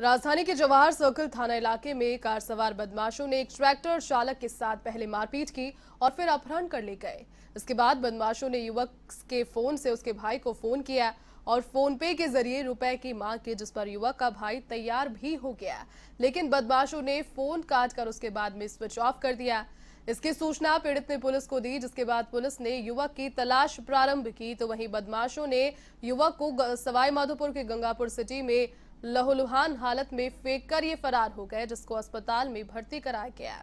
राजधानी के जवाहर सर्कल थाना इलाके में कार सवार बदमाशों ने एक ट्रैक्टर चालक के साथ पहले मारपीट की और फिर अपहरण कर ले गए। इसके बाद बदमाशों ने युवक के फ़ोन से उसके भाई को फ़ोन किया और फ़ोन पे के ज़रिए रुपए की मांग की, जिस पर युवक का भाई तैयार भी हो गया। लेकिन बदमाशों ने फ़ोन काट कर उसके बाद में स्विच ऑफ़ कर दिया। इसकी सूचना पीड़ित ने पुलिस को दी, जिसके बाद पुलिस ने युवक की तलाश प्रारंभ की। तो वहीं बदमाशों ने युवक को सवाई माधोपुर के गंगापुर सिटी में लहूलुहान हालत में फेंक कर ये फरार हो गए, जिसको अस्पताल में भर्ती कराया गया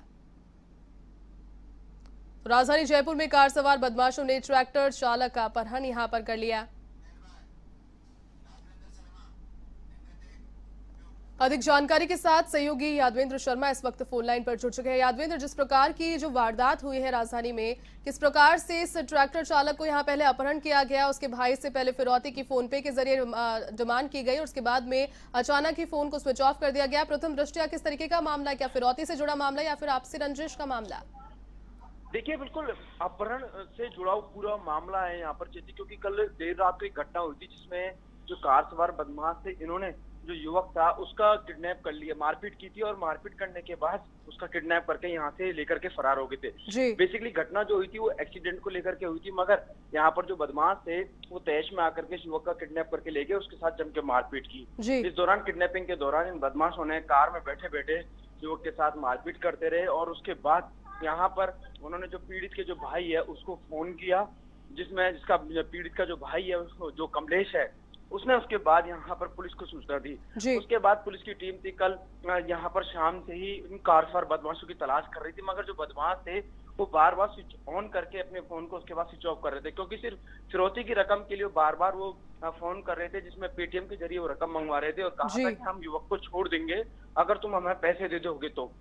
राजधानी जयपुर में कार सवार बदमाशों ने ट्रैक्टर चालक का अपहरण यहाँ पर कर लिया। अधिक जानकारी के साथ सहयोगी यादवेंद्र शर्मा इस वक्त फ़ोन लाइन पर जुड़ चुके हैं। यादवेंद्र, जिस प्रकार की जो वारदात हुई है राजधानी में, किस प्रकार से इस ट्रैक्टर चालक को यहाँ पहले अपहरण किया गया, उसके भाई से पहले फिरौती की फ़ोन पे के ज़रिए डिमांड की गई और उसके बाद में अचानक ही फ़ोन को स्विच ऑफ़ कर दिया गया। प्रथम दृष्टिया किस तरीके का मामला क्या फिरौती से जुड़ा मामला या फिर आपसी रंजिश का मामला? देखिए, बिल्कुल अपहरण से जुड़ा पूरा मामला है यहाँ पर, क्योंकि कल देर रात को एक घटना हुई थी जिसमें जो कार सवार बदमाश थे, इन्होंने जो युवक था उसका किडनैप कर लिया मारपीट की थी और मारपीट करने के बाद उसका किडनैप करके यहाँ से लेकर के फरार हो गए थे। बेसिकली घटना जो हुई थी वो एक्सीडेंट को लेकर के हुई थी मगर यहाँ पर जो बदमाश थे वो तैश में आकर के युवक का किडनैप करके ले गए उसके साथ जम के मारपीट की। इस दौरान किडनैपिंग के दौरान इन बदमाशों ने कार में बैठे बैठे युवक के साथ मारपीट करते रहे और उसके बाद यहाँ पर उन्होंने जो पीड़ित के जो भाई है उसको फ़ोन किया जिसमें जिसका पीड़ित का जो भाई है जो कमलेश है उसने उसके बाद यहाँ पर पुलिस को सूचना दी। उसके बाद पुलिस की टीम थी कल यहाँ पर शाम से ही इन कारफार बदमाशों की तलाश कर रही थी मगर जो बदमाश थे वो बार बार स्विच ऑन करके अपने फ़ोन को उसके बाद स्विच ऑफ़ कर रहे थे क्योंकि सिर्फ़ फिरौती की रकम के लिए बार बार वो फ़ोन कर रहे थे जिसमें पेटीएम के ज़रिए वो रकम मंगवा रहे थे और कहा था कि हम युवक को छोड़ देंगे अगर तुम हमें पैसे दे दोगे तो।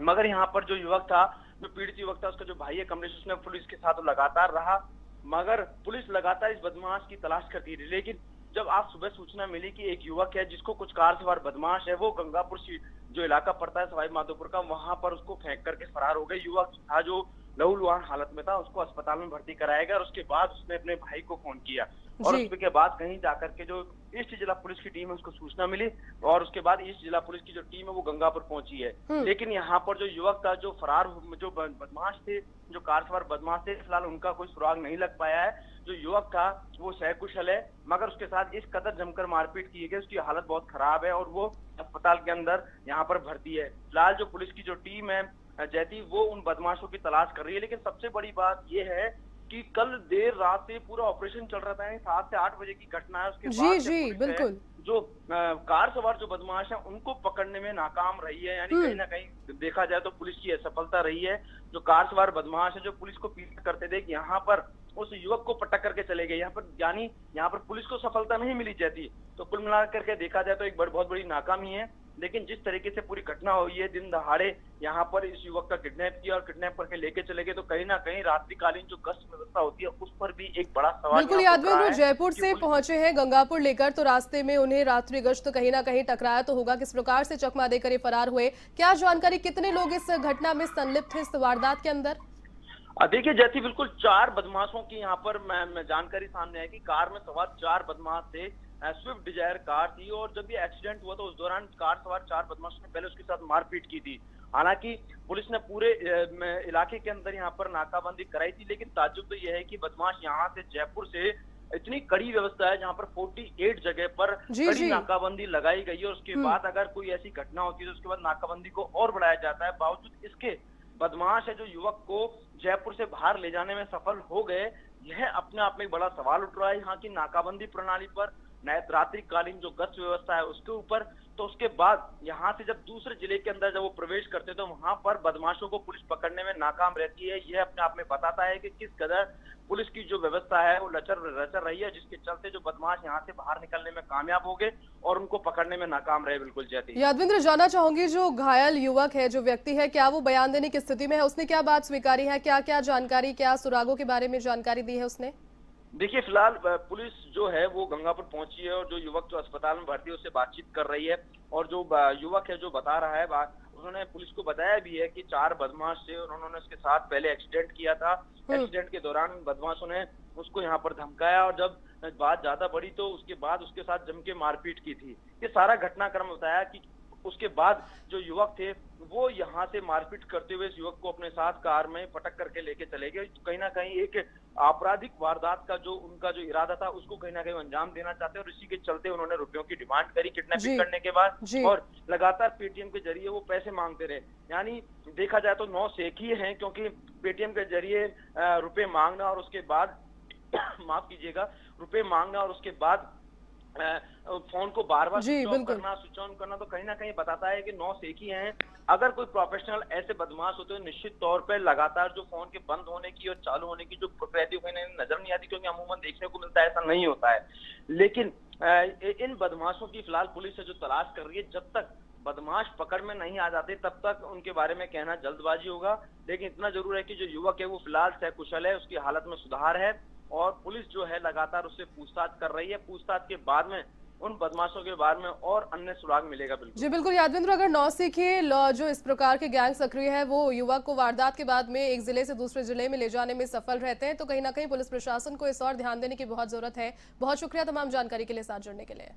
मगर यहाँ पर जो युवक था जो पीड़ित युवक था उसका जो भाई है कमलेश उसने पुलिस के साथ लगातार रहा मगर पुलिस लगातार इस बदमाश की तलाश करती रही लेकिन जब आप सुबह सूचना मिली कि एक युवक है जिसको कुछ कार सवार बदमाश है, वो गंगापुर जो इलाका पड़ता है सवाई माधोपुर का, वहाँ पर उसको फेंक करके फरार हो गए। युवक था जो लहूलुहान हालत में था उसको अस्पताल में भर्ती कराया गया और उसके बाद उसने अपने भाई को फ़ोन किया। और उसके बाद कहीं जाकर के जो ईस्ट जिला पुलिस की टीम है उसको सूचना मिली और उसके बाद ईस्ट जिला पुलिस की जो टीम है वो गंगापुर पहुँची है। हम्म। लेकिन यहाँ पर जो युवक था जो फरार जो बदमाश थे जो कार सवार बदमाश थे फ़िलहाल उनका कोई सुराग नहीं लग पाया है। जो युवक था वो सहकुशल है मगर उसके साथ इस कदर जमकर मारपीट की गई उसकी हालत बहुत खराब है और वो अस्पताल के अंदर यहाँ पर भर्ती है। फ़िलहाल जो पुलिस की जो टीम है जैती वो उन बदमाशों की तलाश कर रही है। लेकिन सबसे बड़ी बात ये है कि कल देर रात से पूरा ऑपरेशन चल रहा था सात से आठ बजे की घटना है। उसके जी जी बिल्कुल। जो आ, कार सवार जो बदमाश है उनको पकड़ने में नाकाम रही है। यानी कहीं हम्म। ना कहीं देखा जाए तो पुलिस की असफलता रही है। जो कार सवार बदमाश है जो पुलिस को पीछा करते थे यहाँ पर उस युवक को पटक करके चले गए। यहाँ पर यानी यहाँ पर पुलिस को सफलता नहीं मिली जाती तो कुल मिला करके देखा जाए तो एक बहुत बड़ी नाकामी है। लेकिन जिस तरीके से पूरी घटना हुई है दिन दहाड़े यहाँ पर इस युवक का किडनैप किया और किडनैप करके लेके चले गए तो कहीं ना कहीं रात्रिकालीन जो गश्त व्यवस्था होती है उस पर भी एक बड़ा सवाल बिल्कुल यादवेंद्र जयपुर से पहुँचे हैं गंगापुर लेकर तो रास्ते में उन्हें रात्रि गश्त कहीं ना कहीं टकराया तो होगा। किस प्रकार से चकमा देकर ये फरार हुए? क्या जानकारी कितने लोग इस घटना में संलिप्त थे इस वारदात के अंदर? देखिए जैसी बिल्कुल चार बदमाशों की यहाँ पर जानकारी सामने आई कि कार में सवार चार बदमाश थे। स्विफ्ट डिज़ायर कार थी और जब ये एक्सीडेंट हुआ तो उस दौरान कार सवार चार बदमाशों ने पहले उसके साथ मारपीट की थी। हालाँकि पुलिस ने पूरे इलाके के अंदर यहाँ पर नाकाबंदी कराई थी लेकिन ताजुब तो यह है कि बदमाश यहाँ से जयपुर से इतनी कड़ी व्यवस्था है जहाँ पर 48 जगह पर जी कड़ी जी। नाकाबंदी लगाई गई है और उसके हम्म। बाद अगर कोई ऐसी घटना होती है तो उसके बाद नाकाबंदी को और बढ़ाया जाता है बावजूद इसके बदमाश है जो युवक को जयपुर से बाहर ले जाने में सफल हो गए यह अपने आप में एक बड़ा सवाल उठ रहा है यहाँ की नाकाबंदी प्रणाली पर रात्रिकालीन जो गश्त व्यवस्था है उसके ऊपर तो उसके बाद यहाँ से जब दूसरे ज़िले के अंदर जब वो प्रवेश करते हैं तो वहाँ पर बदमाशों को पुलिस पकड़ने में नाकाम रहती है। यह अपने आप में बताता है कि किस कदर पुलिस की जो व्यवस्था है, वो लचर रचर रही है, जिसके चलते जो बदमाश यहाँ से बाहर निकलने में कामयाब हो गए और उनको पकड़ने में नाकाम रहे बिल्कुल जैती यादविंद्र जाना चाहूँगी जो घायल युवक है, जो व्यक्ति है, क्या वो बयान देने की स्थिति में है? उसने क्या बात स्वीकारी है? क्या क्या जानकारी, क्या सुरागों के बारे में जानकारी दी है उसने? देखिए फ़िलहाल पुलिस जो है वो गंगापुर पहुँची है और जो युवक जो अस्पताल में भर्ती है उससे बातचीत कर रही है। और जो युवक है जो बता रहा है उन्होंने पुलिस को बताया भी है कि चार बदमाश थे और उन्होंने उसके साथ पहले एक्सीडेंट किया था। एक्सीडेंट हम्म। के दौरान बदमाशों ने उसको यहाँ पर धमकाया और जब बात ज़्यादा बढ़ी तो उसके बाद उसके साथ जम के मारपीट की थी। ये सारा घटनाक्रम बताया कि उसके बाद जो युवक थे वो यहाँ से मारपीट करते हुए इस युवक को अपने साथ कार में पटक करके लेके चले गए। कहीं ना कहीं एक आपराधिक वारदात का जो उनका जो इरादा था उसको कहीं ना कहीं अंजाम देना चाहते और इसी के चलते उन्होंने रुपयों की डिमांड करी किडनैपिंग करने के बाद और लगातार पेटीएम के ज़रिए वो पैसे मांगते रहे। यानी देखा जाए तो नौ सेख ही है क्योंकि पेटीएम के ज़रिए रुपए मांगना और उसके बाद माफ़ कीजिएगा रुपए मांगना और उसके बाद फ़ोन को बार बार स्विच ऑन करना स्विच ऑन करना तो कहीं ना कहीं बताता है कि नौ से एक ही हैं। अगर कोई प्रोफेशनल ऐसे बदमाश होते हैं निश्चित तौर पर लगातार जो फ़ोन के बंद होने की और चालू होने की जो प्रक्रिया कहीं नज़र नहीं आती क्योंकि अमूमन देखने को मिलता है ऐसा नहीं होता है। लेकिन इन बदमाशों की फ़िलहाल पुलिस से जो तलाश कर रही है जब तक बदमाश पकड़ में नहीं आ जाते तब तक उनके बारे में कहना जल्दबाजी होगा। लेकिन इतना ज़रूर है कि जो युवक है वो फ़िलहाल सकुशल है उसकी हालत में सुधार है। और पुलिस जो है लगातार उससे पूछताछ कर रही है। पूछताछ के बाद में, उन बदमाशों के बारे में और अन्य सुराग मिलेगा बिल्कुल। जी, बिल्कुल, यादविंद्र, अगर नौ नौसिखी जो इस प्रकार के गैंग सक्रिय है, वो युवक को वारदात के बाद में एक ज़िले से दूसरे ज़िले में ले जाने में सफल रहते हैं तो कहीं ना कहीं पुलिस प्रशासन को इस और ध्यान देने की बहुत ज़रूरत है। बहुत शुक्रिया तमाम जानकारी के लिए साथ जुड़ने के लिए।